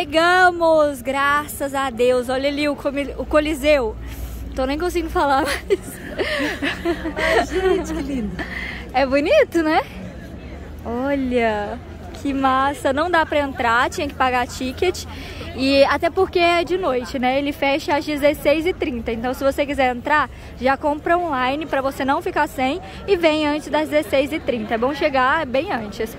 Chegamos, graças a Deus. Olha ali o, o Coliseu. Tô nem conseguindo falar mais. Ai, gente, que lindo. É bonito, né? Olha, que massa. Não dá pra entrar, tinha que pagar ticket. E até porque é de noite, né? Ele fecha às 16h30. Então, se você quiser entrar, já compra online pra você não ficar sem e vem antes das 16h30. É bom chegar bem antes.